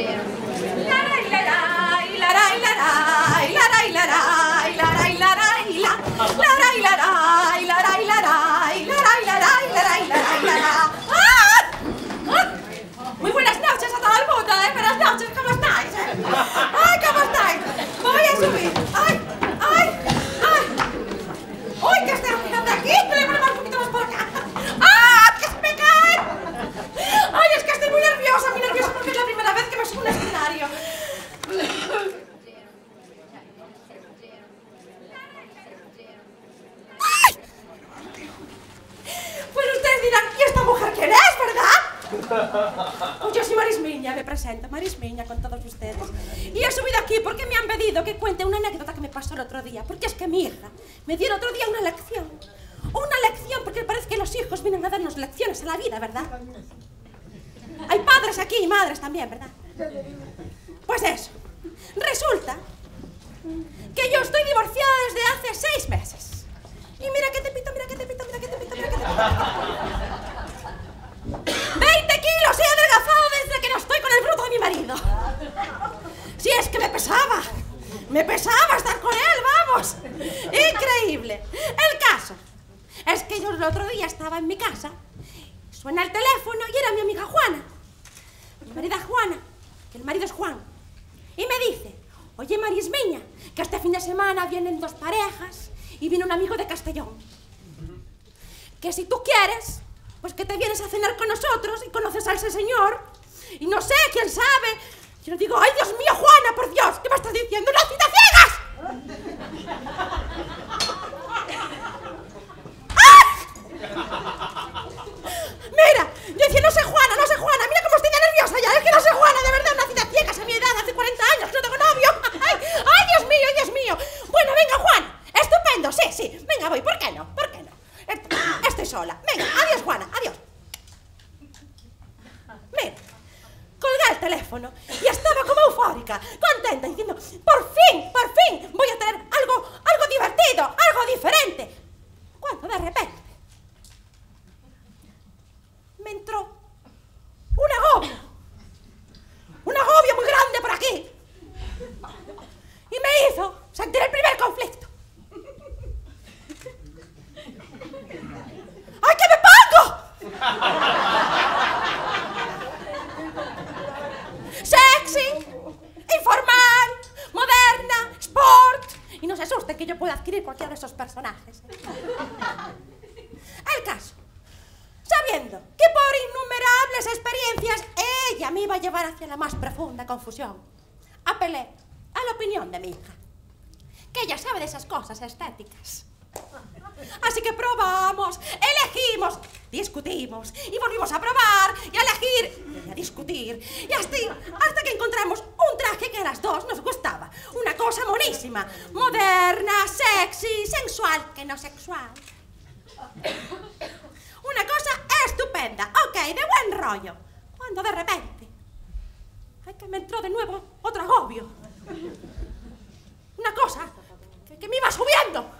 dinheiro. Yo soy Marismiña, me presento, Marismiña con todos ustedes. Y he subido aquí porque me han pedido que cuente una anécdota que me pasó el otro día. Porque es que mi hija me dio el otro día una lección. Una lección, porque parece que los hijos vienen a darnos lecciones a la vida, ¿verdad? Hay padres aquí y madres también, ¿verdad? Pues eso. Resulta que yo estoy divorciada desde hace seis meses. Y mira que te pito, mira que te pito, mira que te pito, mira que te pito. 20 kilos he adelgazado desde que no estoy con el bruto de mi marido. Si es que me pesaba. Me pesaba estar con él, vamos. Increíble. El caso es que yo el otro día estaba en mi casa, suena el teléfono y era mi amiga Juana. Mi marida Juana, que el marido es Juan. Y me dice, oye Marismiña, que este fin de semana vienen dos parejas y viene un amigo de Castellón. Que si tú quieres, pues que te vienes a cenar con nosotros y conoces a ese señor. Y no sé, quién sabe. Yo le digo, ay Dios mío, Juana, por Dios, ¿qué me estás diciendo? ¡Una cita ciegas! ¡Ah! Mira, yo decía, no sé Juana, no sé Juana, mira cómo estoy de nerviosa ya, es que no sé Juana, de verdad, una cita ciegas a mi edad, hace 40 años, no tengo novio. ¡Ay, Dios mío, Dios mío! Bueno, venga, Juan, estupendo, sí, sí, venga, voy, ¿por qué no? ¿Por qué no? Est- Estoy sola, venga, adiós, Juana, adiós. Mira, teléfono y estaba como eufórica, contenta, diciendo, por fin, por fin, voy a tener algo, algo divertido, algo diferente. Cuando de repente me entró un agobio, un agobio muy grande por aquí. Y me hizo sentir el primer conflicto. ¡Ay, que me pongo! Sexy, informal, moderna, sport. Y no se asusten que yo puedo adquirir cualquiera de esos personajes. El caso, sabiendo que por innumerables experiencias ella me iba a llevar hacia la más profunda confusión, apelé a la opinión de mi hija, que ella sabe de esas cosas estéticas. Así que probamos, elegimos, discutimos y volvimos a probar y a elegir y a discutir. Y hasta, hasta que encontramos traje que a las dos nos gustaba. Una cosa monísima, moderna, sexy, sensual, que no sexual. Una cosa estupenda, ok, de buen rollo. Cuando de repente, ay, que me entró de nuevo otro agobio. Una cosa que, que me iba subiendo.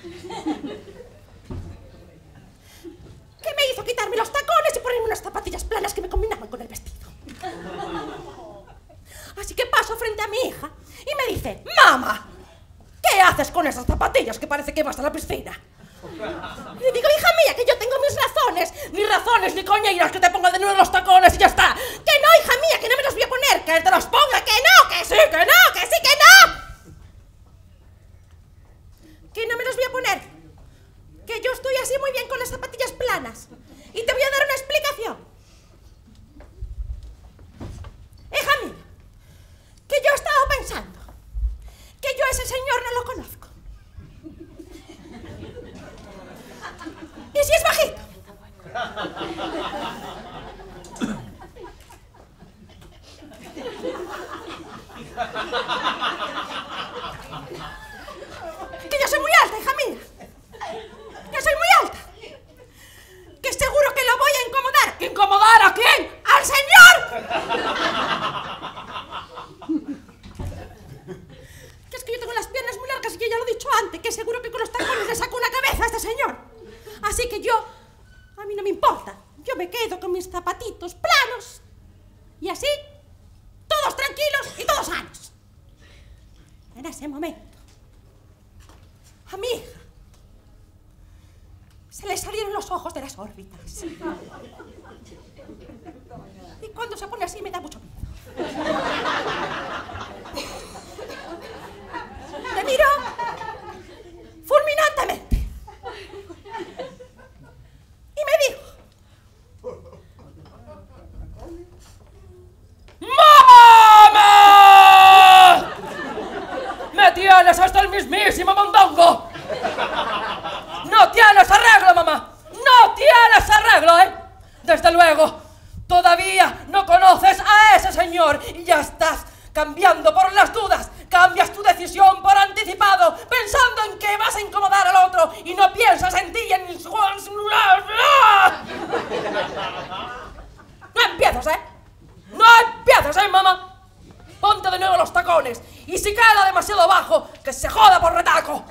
que me hizo quitarme los tacones y ponerme unas zapatillas planas que me combinaban con el vestido. Así que paso frente a mi hija y me dice, ¡Mamá! ¿Qué haces con esas zapatillas que parece que vas a la piscina? Y le digo, hija mía, que yo tengo mis razones, ni razones, ni coñeiras que te ponga de nuevo los tacones y ya está. Que no, hija mía, que no me los voy a poner, que te los ponga, que no, que sí, que no, que sí, pensando las zapatillas planas. Y te voy que seguro que con los tacones le saco una cabeza a este señor. Así que yo, a mí no me importa. Yo me quedo con mis zapatitos planos. Y así, todos tranquilos y todos sanos. En ese momento, a mi hija se le salieron los ojos de las órbitas. Y cuando se pone así me da mucho miedo. Me miró fulminantemente. Y me dijo, ¡Mamá! ¡Me tienes hasta el mismísimo mondongo! ¡No tienes arreglo, mamá! ¡No tienes arreglo, eh! Desde luego, todavía no conoces a ese señor y ya estás cambiando por las dudas. Cambias tu Si demasiado bajo, que se joda por retaco.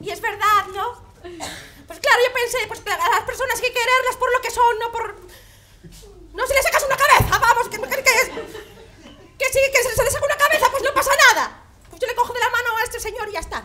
Y es verdad, ¿no? Pues claro, yo pensé, pues a las personas hay que quererlas por lo que son, no por... No, si le sacas una cabeza, vamos, que, que, que, que si que se le saca una cabeza, pues no pasa nada. Pues yo le cojo de la mano a este señor y ya está.